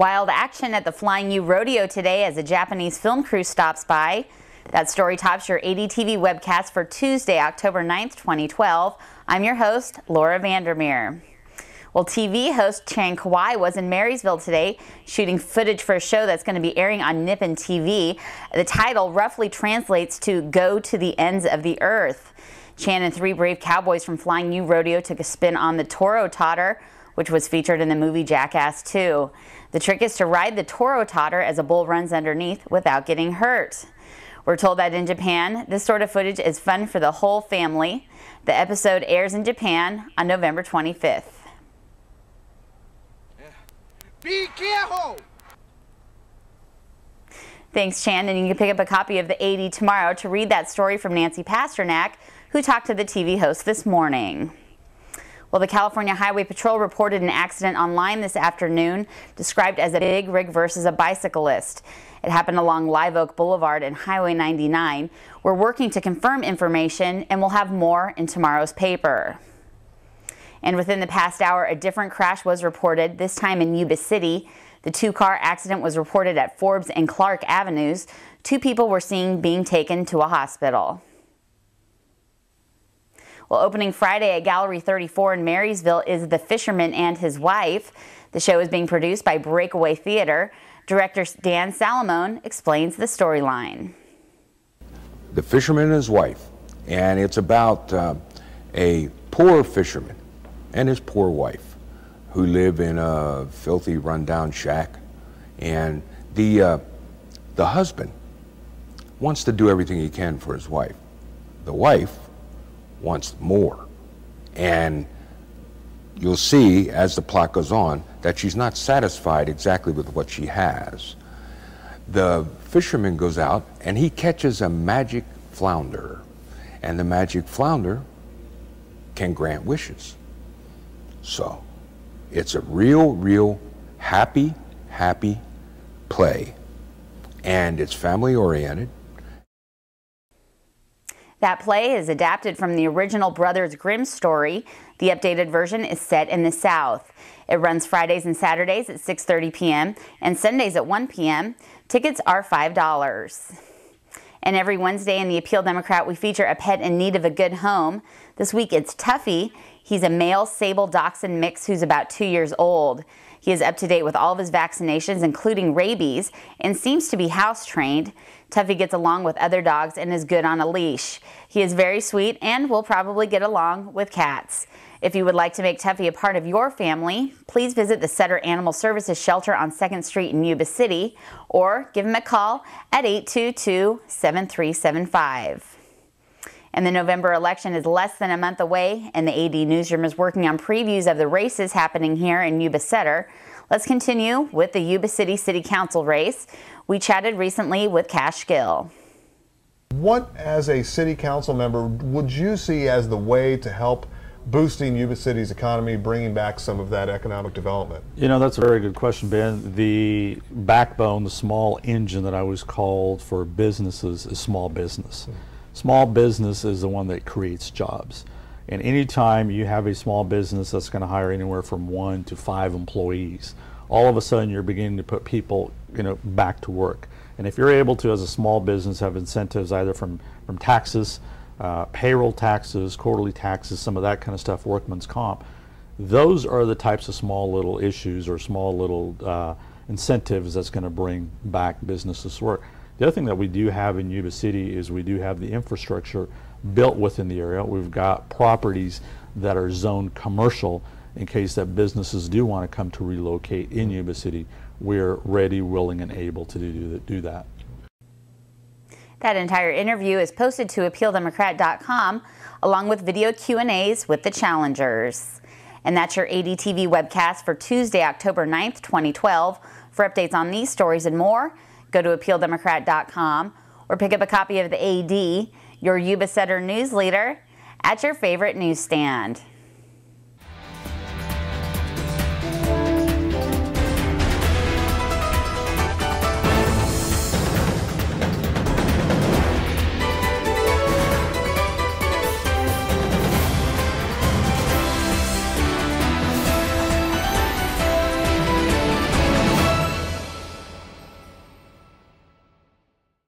Wild action at the Flying U Rodeo today as a Japanese film crew stops by. That story tops your ADTV webcast for Tuesday, October 9th, 2012. I'm your host, Laura Vandermeer. Well, TV host Chiang Kai was in Marysville today shooting footage for a show that's going to be airing on Nippon TV. The title roughly translates to Go to the Ends of the Earth. Chan and three brave cowboys from Flying U Rodeo took a spin on the Toro Totter, which was featured in the movie Jackass 2. The trick is to ride the Toro Totter as a bull runs underneath without getting hurt. We're told that in Japan, this sort of footage is fun for the whole family. The episode airs in Japan on November 25th. Be careful! Thanks, Chan, and you can pick up a copy of the AD tomorrow to read that story from Nancy Pasternak, who talked to the TV host this morning. Well, the California Highway Patrol reported an accident online this afternoon described as a big rig versus a bicyclist. It happened along Live Oak Boulevard and Highway 99. We're working to confirm information and we'll have more in tomorrow's paper. And within the past hour, a different crash was reported, this time in Yuba City. The two-car accident was reported at Forbes and Clark Avenues. Two people were seen being taken to a hospital. Well, opening Friday at Gallery 34 in Marysville is The Fisherman and His Wife. The show is being produced by Breakaway Theater. Director Dan Salamone explains the storyline. The Fisherman and His Wife, and it's about uh, a poor fisherman and his poor wife who live in a filthy, rundown shack. And the, uh, the husband wants to do everything he can for his wife. The wife wants more. And you'll see as the plot goes on that she's not satisfied exactly with what she has. The fisherman goes out and he catches a magic flounder. And the magic flounder can grant wishes. So it's a real, real happy, happy play. And it's family oriented. That play is adapted from the original Brothers Grimm story. The updated version is set in the South. It runs Fridays and Saturdays at 6.30 p.m. and Sundays at 1 p.m. Tickets are $5. And every Wednesday in the Appeal Democrat, we feature a pet in need of a good home. This week it's Tuffy. He's a male sable dachshund mix who's about two years old. He is up to date with all of his vaccinations, including rabies, and seems to be house trained. Tuffy gets along with other dogs and is good on a leash. He is very sweet and will probably get along with cats. If you would like to make Tuffy a part of your family, please visit the Sutter Animal Services Shelter on 2nd Street in Yuba City or give him a call at 822 7375. And the November election is less than a month away, and the AD Newsroom is working on previews of the races happening here in Yuba Sutter. Let's continue with the Yuba City City Council race. We chatted recently with Kash Gill. What, as a city council member, would you see as the way to help boosting Yuba City's economy, bringing back some of that economic development? You know, that's a very good question, Ben. The backbone, the small engine that I was called for businesses is small business. Mm -hmm. Small business is the one that creates jobs. And anytime you have a small business that's going to hire anywhere from one to five employees, all of a sudden you're beginning to put people, you know, back to work. And if you're able to, as a small business, have incentives either from, from taxes, uh, payroll taxes, quarterly taxes, some of that kind of stuff, workman's comp, those are the types of small little issues or small little uh, incentives that's going to bring back businesses to work. The other thing that we do have in Yuba City is we do have the infrastructure built within the area. We've got properties that are zoned commercial in case that businesses do want to come to relocate in Yuba City. We're ready, willing, and able to do, do that. That entire interview is posted to appealdemocrat.com along with video Q&As with the challengers. And that's your ADTV webcast for Tuesday, October 9th, 2012. For updates on these stories and more, go to appealdemocrat.com or pick up a copy of the AD, your Yuba Sutter news leader, at your favorite newsstand.